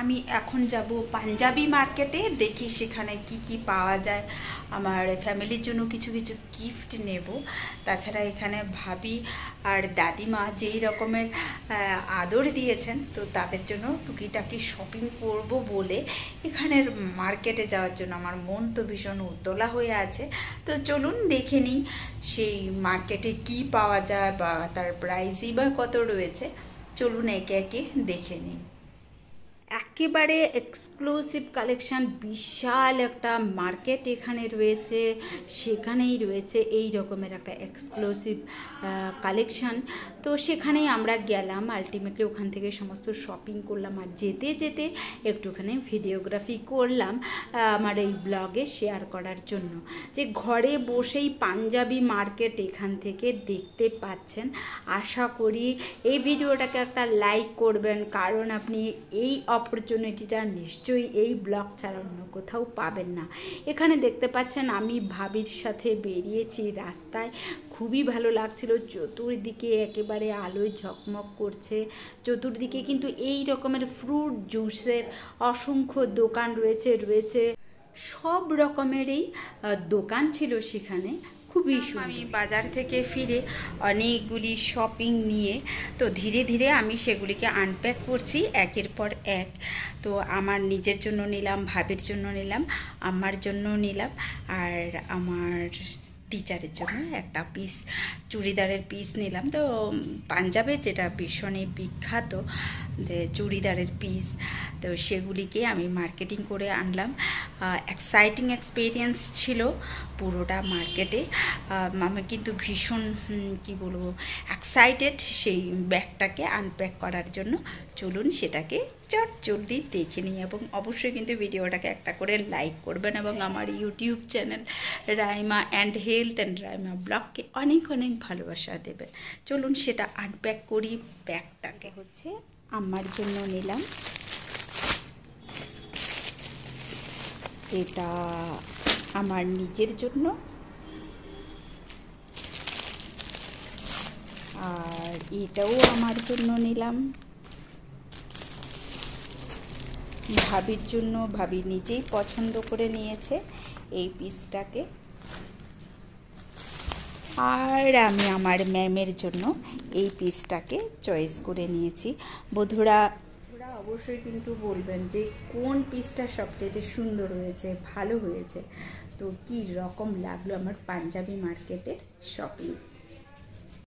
আমি এখন যাব পাঞ্জাবি মার্কেটে দেখি সেখানে কি কি পাওয়া যায়। আমার ফ্যামিলির জন্য কিছু কিছু গিফট নেব। তাছাড়া এখানে ভাবি আর দাদিমা যেই রকমের আদর দিয়েছেন, তো তাদের জন্য টুকিটাকি শপিং করব বলে এখানের মার্কেটে যাওয়ার জন্য। আমার মন তো ভীষণ উত্তলা হয়ে আছে। তো চলুন দেখে নিই সেই মার্কেটে কি পাওয়া যায় বা তার প্রাইসই বা কত রয়েছে। চলুন একে একে দেখে নিই। একেবারে এক্সক্লুসিভ কালেকশান বিশাল একটা মার্কেট এখানে রয়েছে, সেখানেই রয়েছে এই রকমের একটা এক্সক্লুসিভ কালেকশান তো সেখানেই আমরা গেলাম আলটিমেটলি ওখান থেকে সমস্ত শপিং করলাম আর যেতে যেতে একটুখানি ভিডিওগ্রাফি করলাম আমার এই ব্লগে শেয়ার করার জন্য। যে ঘরে বসেই পাঞ্জাবি মার্কেট এখান থেকে দেখতে পাচ্ছেন, আশা করি এই ভিডিওটাকে একটা লাইক করবেন, কারণ আপনি এই অপরচুনিটিটা নিশ্চয়ই এই ব্লগ ছাড়া অন্য কোথাও পাবেন না। এখানে দেখতে পাচ্ছেন আমি ভাবির সাথে বেরিয়েছি রাস্তায়। খুবই ভালো লাগছিল, চতুর্দিকে একেবারে আলোয় ঝকমক করছে। চতুর্দিকে কিন্তু এই রকমের ফ্রুট জুসের অসংখ্য দোকান রয়েছে রয়েছে। সব রকমেরই দোকান ছিল সেখানে। খুবই আমি বাজার থেকে ফিরে অনেকগুলি শপিং নিয়ে তো ধীরে ধীরে আমি সেগুলিকে আনপ্যাক করছি একের পর এক। তো আমার নিজের জন্য নিলাম ভাবের জন্য নিলাম আমার জন্য নিলাম আর আমার টিচারের জন্য একটা পিস চুড়িদারের পিস নিলাম। তো পাঞ্জাবে যেটা ভীষণই বিখ্যাত চুড়িদারের পিস তো সেগুলিকে আমি মার্কেটিং করে আনলাম। এক্সাইটিং এক্সপিরিয়েন্স ছিল পুরোটা মার্কেটে আমি কিন্তু ভীষণ কি বলব এক্সাইটেড সেই ব্যাগটাকে আনপ্যাক করার জন্য চলুন সেটাকে চট জলদি দেখে নিই এবং অবশ্যই কিন্তু ভিডিওটাকে একটা করে লাইক করবেন এবং আমার YouTube channel Raima and health and Raima ব্লগকে অনেক অনেক ভালোবাসা দেবেন চলুন সেটা আনপ্যাক করি, ব্যাগটাকে হচ্ছে আমার জন্য নিলাম। এটা আমার নিজের জন্য আর এটাও আমার জন্য নিলাম। ভাবির জন্য ভাবি নিজেই পছন্দ করে নিয়েছে এই পিসটাকে। আর আমি আমার ম্যামের জন্য এই পিসটাকে চয়েস করে নিয়েছি। বধুরা অবশ্যই কিন্তু বলবেন যে কোন পিসটা সবচেয়ে সুন্দর হয়েছে, ভালো হয়েছে। তো কি রকম লাগল আমার পাঞ্জাবি মার্কেটের শপিং